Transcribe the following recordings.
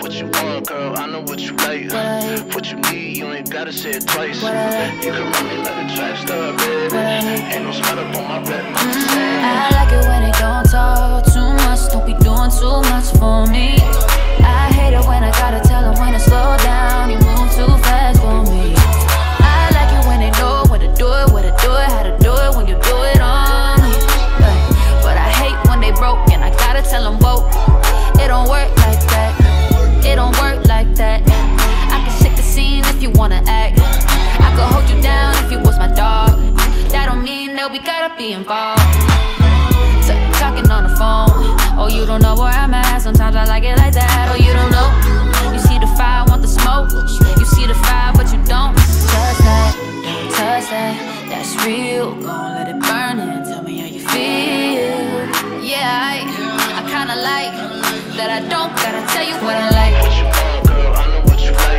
What you want, girl? I know what you like. What, what you need, you ain't gotta say it twice. You can run me like a track star, baby. Ain't no spot up on my bed. Mm-hmm. I like it when they don't talk too much. Don't be doing too much for me. Be involved. T- talking on the phone. Oh, you don't know where I'm at. Sometimes I like it like that. Oh, you don't know. You see the fire, want the smoke. You see the fire, but you don't touch that. Don't touch that. That's real. Gon' let it burn and tell me how you feel. Yeah, I, I kinda like that. I don't gotta tell you what I like. What you want, girl? I know what you like.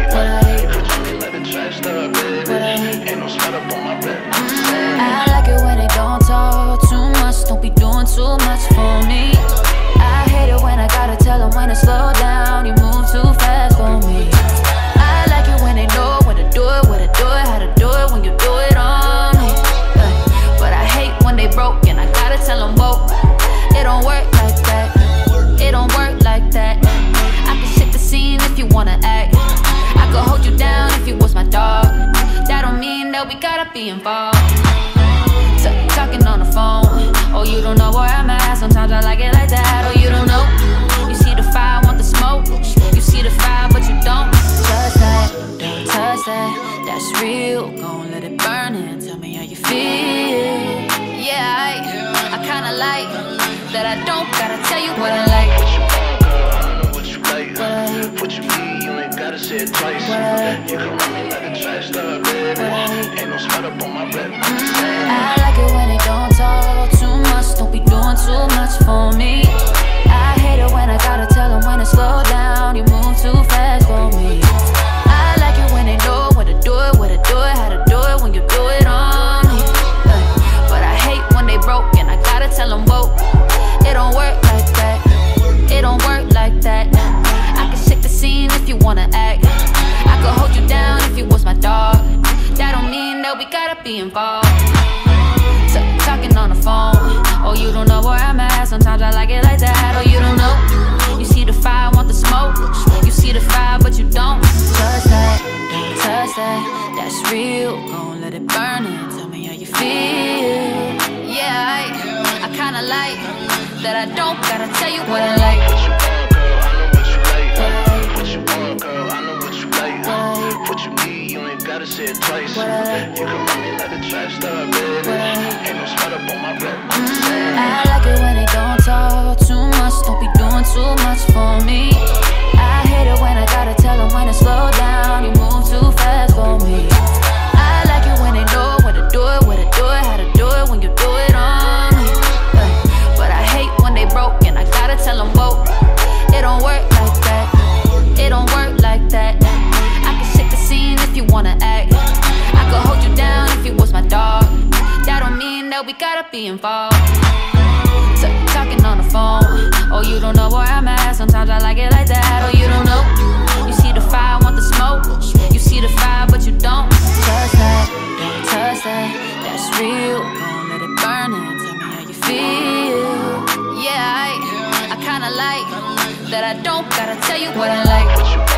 Talking on the phone. Oh, you don't know where I'm at. Sometimes I like it like that. Oh, you don't know. Gotta say it twice. You can run me like a track star, baby. Ain't no spot up on my bed. I like it when they don't talk too be involved. T- talking on the phone. Oh, you don't know where I'm at. Sometimes I like it like that. Oh, you don't know. You see the fire, want the smoke. You see the fire, but you don't touch that. Don't touch that. That's real. Gon' let it burn and tell me how you feel. Yeah, I, I kinda like that. I don't gotta tell you what I like. What you want, girl? I know what you like. What I hate. What you want, girl? I know what you like. What you need, you ain't gotta say it twice. What You can I like it when they don't talk too much, don't be doing too much for me. gotta be involved. So, talking on the phone. Oh, you don't know where I'm at. Sometimes I like it like that. Oh, you don't know. You see the fire, want the smoke. You see the fire, but you don't touch that. Don't touch that. That's real. Don't let it burn and tell me how you feel. Yeah, I, I kinda like that. I don't gotta tell you what I like.